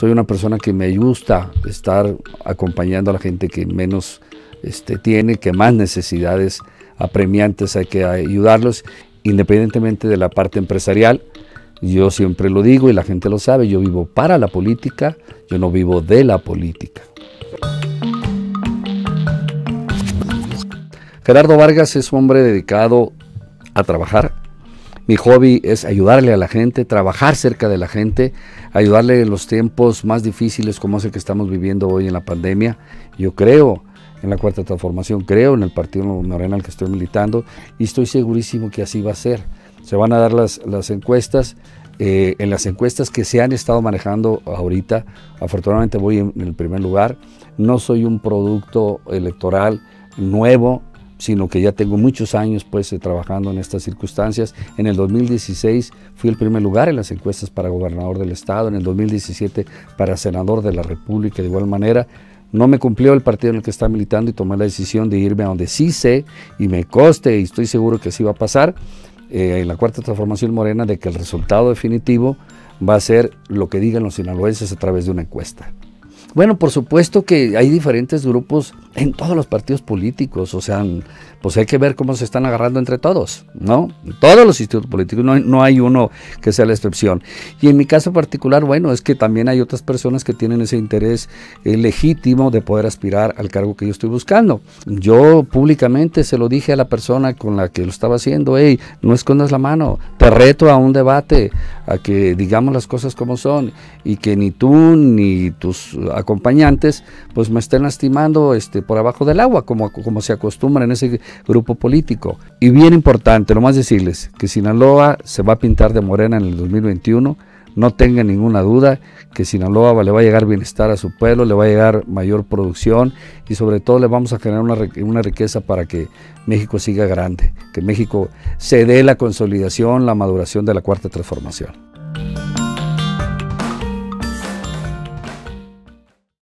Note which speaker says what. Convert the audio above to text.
Speaker 1: soy una persona que me gusta estar acompañando a la gente que menos este, tiene, que más necesidades apremiantes hay que ayudarlos, independientemente de la parte empresarial. Yo siempre lo digo y la gente lo sabe, yo vivo para la política, yo no vivo de la política. Gerardo Vargas es un hombre dedicado a trabajar. Mi hobby es ayudarle a la gente, trabajar cerca de la gente, ayudarle en los tiempos más difíciles como es el que estamos viviendo hoy en la pandemia. Yo creo en la cuarta transformación, creo en el partido Morena al que estoy militando y estoy segurísimo que así va a ser. Se van a dar las, las encuestas. Eh, en las encuestas que se han estado manejando ahorita, afortunadamente voy en el primer lugar. No soy un producto electoral nuevo, sino que ya tengo muchos años pues eh, trabajando en estas circunstancias. En el 2016 fui el primer lugar en las encuestas para gobernador del estado, en el 2017 para senador de la República de igual manera. No me cumplió el partido en el que está militando y tomé la decisión de irme a donde sí sé y me coste y estoy seguro que así va a pasar eh, en la cuarta transformación morena de que el resultado definitivo va a ser lo que digan los sinaloenses a través de una encuesta. Bueno, por supuesto que hay diferentes grupos en todos los partidos políticos, o sea, pues hay que ver cómo se están agarrando entre todos, ¿no? Todos los institutos políticos, no, hay uno que sea la excepción. Y en mi caso particular, bueno, es que también hay otras personas que tienen ese interés eh, legítimo de poder aspirar al cargo que yo estoy buscando. Yo públicamente se lo dije a la persona con la que lo estaba haciendo, hey, no escondas la mano, te reto a un debate, a que digamos las cosas como son y que ni tú ni tus acompañantes pues me estén lastimando este, por abajo del agua, como, como se acostumbra en ese grupo político. Y bien importante, lo más decirles, que Sinaloa se va a pintar de morena en el 2021. No tengan ninguna duda que Sinaloa le va a llegar bienestar a su pueblo, le va a llegar mayor producción y sobre todo le vamos a generar una riqueza para que México siga grande, que México se dé la consolidación, la maduración de la cuarta transformación.